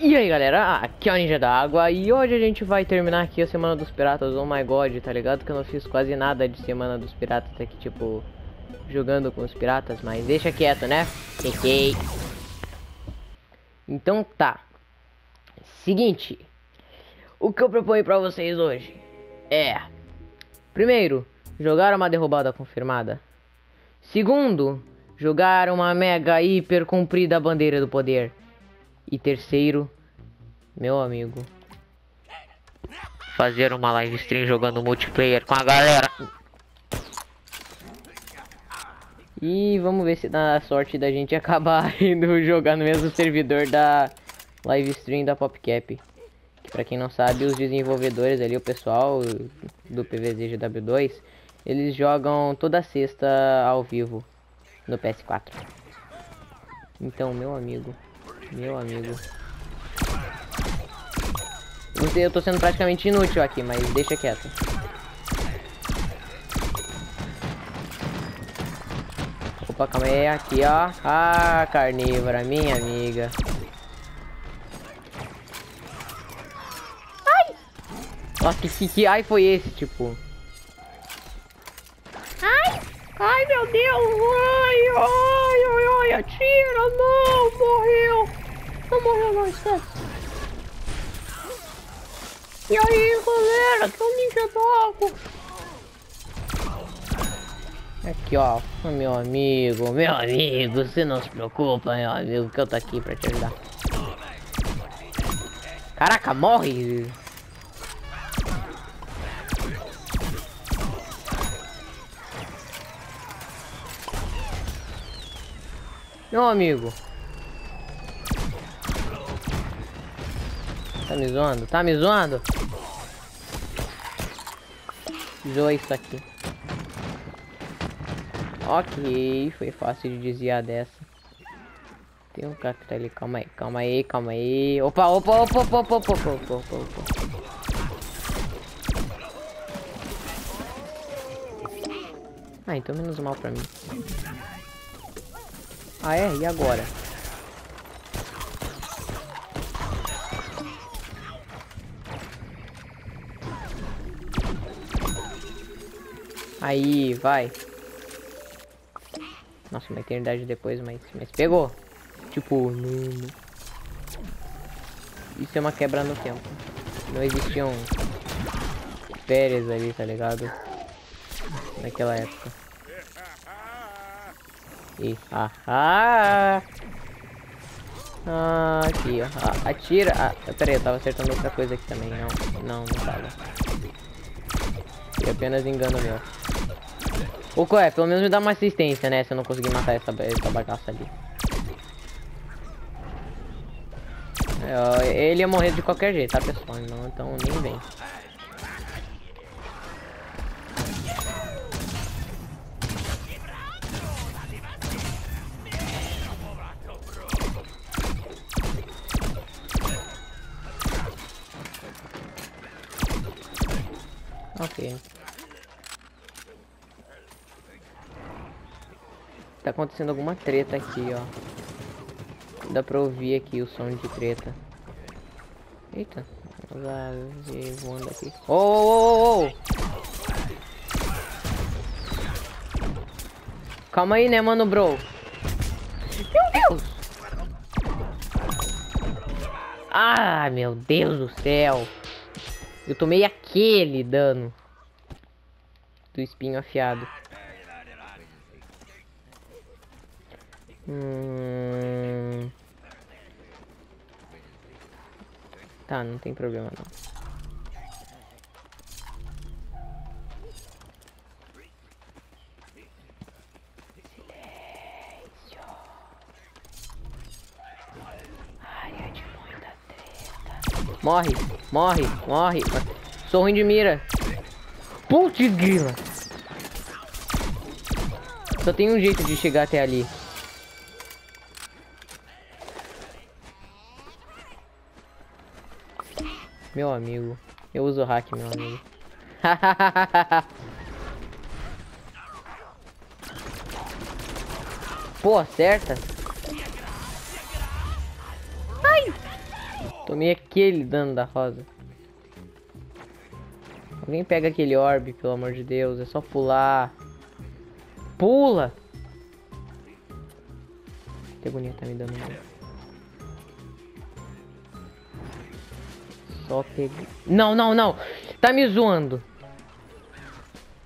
E aí galera, aqui é o Ninja da Água e hoje a gente vai terminar aqui a Semana dos Piratas, oh my god, tá ligado? Que eu não fiz quase nada de Semana dos Piratas aqui, tipo, jogando com os piratas, mas deixa quieto, né? Fiquei. Então tá. Seguinte, o que eu proponho pra vocês hoje é, primeiro, jogar uma derrubada confirmada. Segundo, jogar uma mega hiper comprida bandeira do poder. E terceiro, meu amigo, fazer uma live stream jogando multiplayer com a galera. E vamos ver se dá sorte da gente acabar indo jogar no mesmo servidor da live stream da PopCap. Que pra quem não sabe, os desenvolvedores ali, o pessoal do PVZGW2, eles jogam toda sexta ao vivo no PS4. Então, meu amigo, meu amigo. Eu tô sendo praticamente inútil aqui, mas deixa quieto. Opa, calma aí, aqui ó. Ah, carnívora, minha amiga. Ai! Nossa, que, que, que ai foi esse, tipo? Ai! Ai, meu Deus! Ai, ai, ai, ai, atira! Não! Não morreu, não, esquece. E aí, galera, que é o Ninja Dogo. Aqui, ó, meu amigo, meu amigo, você não se preocupa, meu amigo, que eu tô aqui pra te ajudar. Caraca, morre! Meu amigo. Me zoando? Tá me zoando? Zoa isso aqui. Ok, foi fácil de desviar dessa. Tem um cara que tá ali, calma aí, calma aí, calma aí. Opa, opa, opa, opa, opa, opa, opa, opa, opa. Ah, então menos mal pra mim. Ah é? E agora? Aí, vai. Nossa, uma eternidade depois, mas, mas pegou. Tipo, no... Isso é uma quebra no tempo. Não existiam férias ali, tá ligado? Naquela época. E, ah, ah, ah, aqui, ó. Ah, atira. Ah, pera aí, eu tava acertando outra coisa aqui também. Não, não, não tava. E apenas engano meu. Ô, Coé, pelo menos me dá uma assistência, né? Se eu não conseguir matar essa, essa bagaça ali. É, ele ia morrer de qualquer jeito, tá, pessoal? Não, então nem vem. Ok. Tá acontecendo alguma treta aqui, ó. Dá pra ouvir aqui o som de treta. Eita. Ver voando aqui. Oh, oh, oh, oh! Calma aí, né, mano, bro? Meu Deus! Ah, meu Deus do céu! Eu tomei aquele dano do espinho afiado. Hum... Tá, não tem problema não. Morre, morre, morre. Sou ruim de mira. Putz grila. Só tem um jeito de chegar até ali. Meu amigo. Eu uso hack, meu amigo. Pô, acerta. Ai! Tomei aquele dano da rosa. Alguém pega aquele orbe, pelo amor de Deus. É só pular. Pula! Que bonito tá me dando. Só peguei. Não, não, não! Tá me zoando!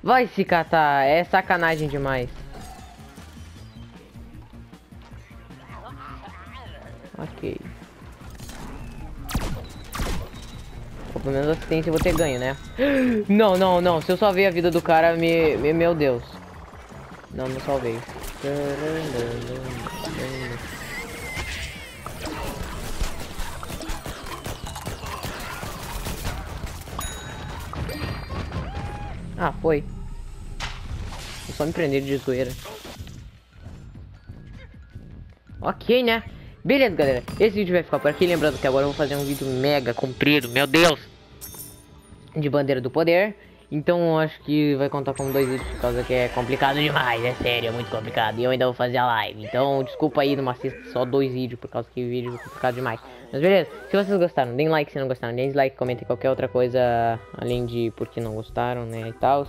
Vai se catar, é sacanagem demais. Ok. pelo menos assistência eu vou ter ganho, né? Não, não, não. Se eu salvei a vida do cara, me, me meu Deus. Não, não salvei. Ah, foi. Só me prender de zoeira. Ok, né? Beleza, galera. Esse vídeo vai ficar por aqui. Lembrando que agora eu vou fazer um vídeo mega comprido. Meu Deus! De bandeira do poder. Então acho que vai contar com dois vídeos por causa que é complicado demais. É sério, é muito complicado. E eu ainda vou fazer a live. Então desculpa aí, não assista só dois vídeos por causa que o vídeo é complicado demais. Mas beleza, se vocês gostaram, deem like se não gostaram, deem dislike, comentem qualquer outra coisa além de porque não gostaram, né, e tal.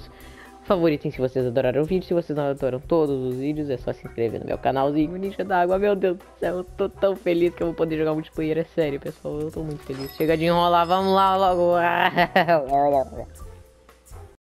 Favoritem se vocês adoraram o vídeo. Se vocês não adoraram todos os vídeos, é só se inscrever no meu canalzinho Ninja d'Água. Meu Deus do céu, eu tô tão feliz que eu vou poder jogar multiplayer. É sério, pessoal, eu tô muito feliz. Chega de enrolar, vamos lá logo.